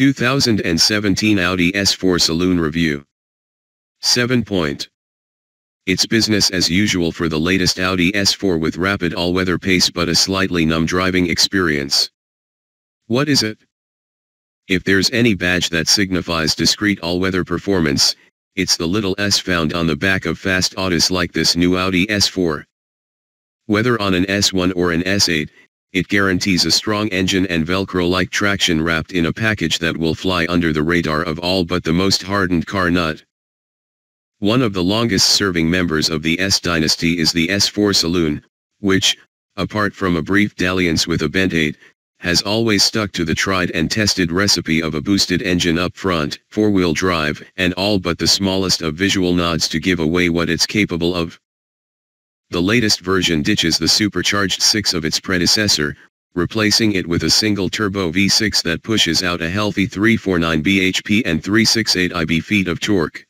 2017 Audi S4 Saloon Review 7 point. It's business as usual for the latest Audi S4 with rapid all-weather pace but a slightly numb driving experience. What is it? If there's any badge that signifies discreet all-weather performance, it's the little s found on the back of fast autos like this new Audi S4. Whether on an S1 or an S8, it guarantees a strong engine and Velcro-like traction wrapped in a package that will fly under the radar of all but the most hardened car nut. One of the longest-serving members of the S dynasty is the S4 Saloon, which, apart from a brief dalliance with a Bent 8, has always stuck to the tried and tested recipe of a boosted engine up front, four-wheel drive, and all but the smallest of visual nods to give away what it's capable of. The latest version ditches the supercharged 6 of its predecessor, replacing it with a single-turbo V6 that pushes out a healthy 349 bhp and 368 lb-ft of torque.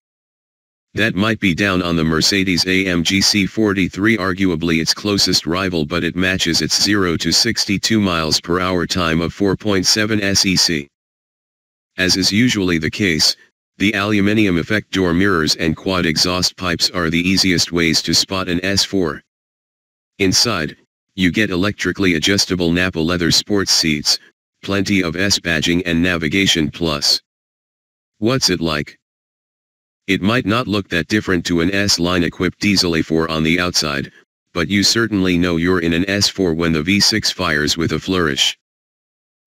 That might be down on the Mercedes-AMG C43 arguably its closest rival but it matches its 0 to 62 miles per hour time of 4.7 sec. As is usually the case, the aluminium effect door mirrors and quad exhaust pipes are the easiest ways to spot an S4. Inside, you get electrically adjustable Nappa leather sports seats, plenty of S badging and navigation plus. What's it like? It might not look that different to an S-line equipped diesel A4 on the outside, but you certainly know you're in an S4 when the V6 fires with a flourish.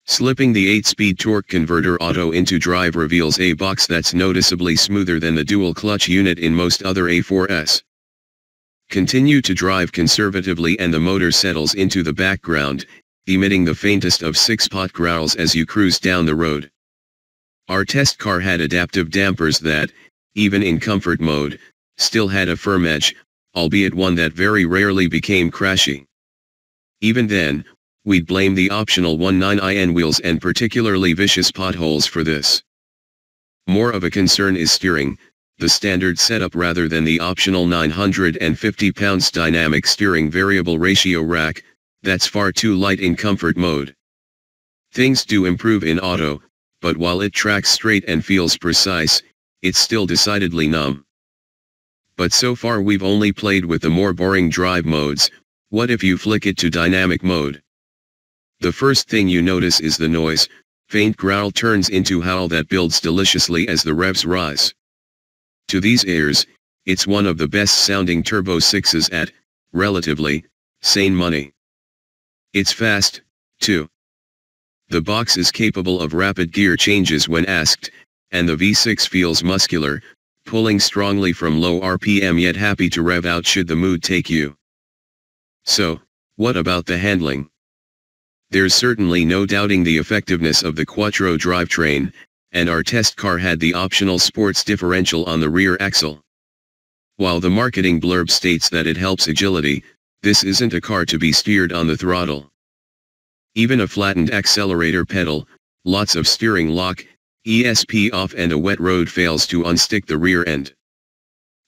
Slipping the 8-speed torque converter auto into drive reveals a box that's noticeably smoother than the dual clutch unit in most other A4s. Continue to drive conservatively and the motor settles into the background, emitting the faintest of six-pot growls as you cruise down the road. Our test car had adaptive dampers that, even in comfort mode, still had a firm edge, albeit one that very rarely became crashy. Even then, we'd blame the optional 19IN wheels and particularly vicious potholes for this. More of a concern is steering, the standard setup rather than the optional 950 pounds dynamic steering variable ratio rack, that's far too light in comfort mode. Things do improve in auto, but while it tracks straight and feels precise, it's still decidedly numb. But so far we've only played with the more boring drive modes, what if you flick it to dynamic mode? The first thing you notice is the noise, faint growl turns into howl that builds deliciously as the revs rise. To these ears, it's one of the best sounding Turbo 6s at, relatively, sane money. It's fast, too. The box is capable of rapid gear changes when asked, and the V6 feels muscular, pulling strongly from low RPM yet happy to rev out should the mood take you. So, what about the handling? There's certainly no doubting the effectiveness of the Quattro drivetrain, and our test car had the optional sports differential on the rear axle. While the marketing blurb states that it helps agility, this isn't a car to be steered on the throttle. Even a flattened accelerator pedal, lots of steering lock, ESP off and a wet road fails to unstick the rear end.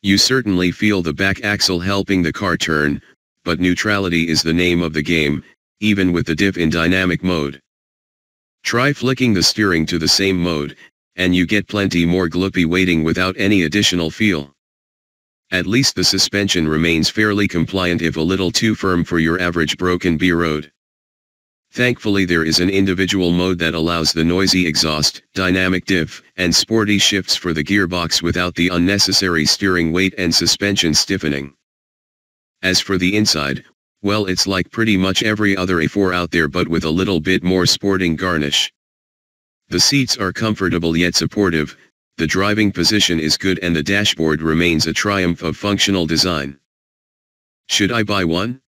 You certainly feel the back axle helping the car turn, but neutrality is the name of the game, even with the diff in dynamic mode. Try flicking the steering to the same mode, and you get plenty more gloopy weighting without any additional feel. At least the suspension remains fairly compliant if a little too firm for your average broken B road. Thankfully there is an individual mode that allows the noisy exhaust, dynamic diff, and sporty shifts for the gearbox without the unnecessary steering weight and suspension stiffening. As for the inside, well it's like pretty much every other A4 out there but with a little bit more sporting garnish. The seats are comfortable yet supportive, the driving position is good and the dashboard remains a triumph of functional design. Should I buy one?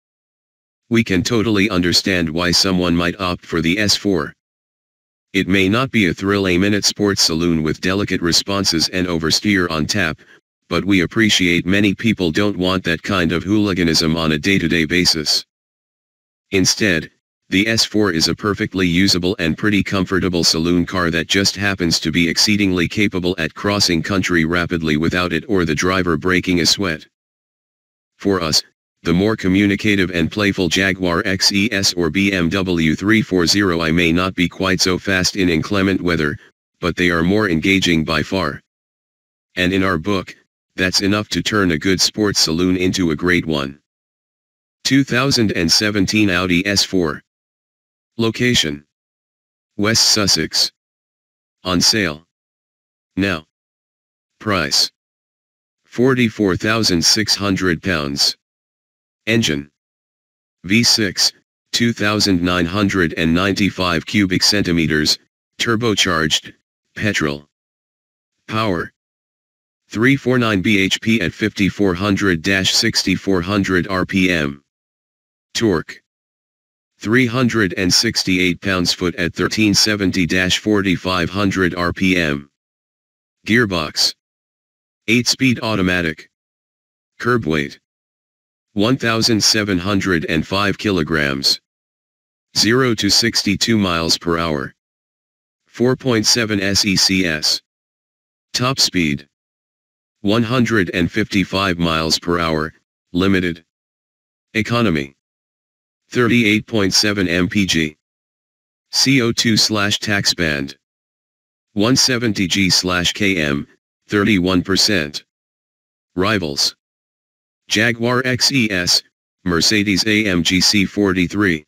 We can totally understand why someone might opt for the S4. It may not be a thrill-a-minute sports saloon with delicate responses and oversteer on tap, but we appreciate many people don't want that kind of hooliganism on a day-to-day -day basis. Instead, the S4 is a perfectly usable and pretty comfortable saloon car that just happens to be exceedingly capable at crossing country rapidly without it or the driver breaking a sweat. For us, the more communicative and playful Jaguar XES or BMW 340i may not be quite so fast in inclement weather, but they are more engaging by far. And in our book, that's enough to turn a good sports saloon into a great one. 2017 Audi S4 Location. West Sussex. On sale. Now. Price. £44,600 Engine. V6 2,995 cubic centimeters, turbocharged, petrol. Power 349 bhp at 5400-6400 rpm. Torque 368 pounds-foot at 1370-4500 rpm. Gearbox 8-speed automatic. Curb weight 1705 kilograms. 0 to 62 miles per hour. 4.7 SECS. Top speed 155 miles per hour, limited. Economy 38.7 mpg. CO2 slash tax band 170 G slash km, 31%. Rivals Jaguar XES, Mercedes AMG C43.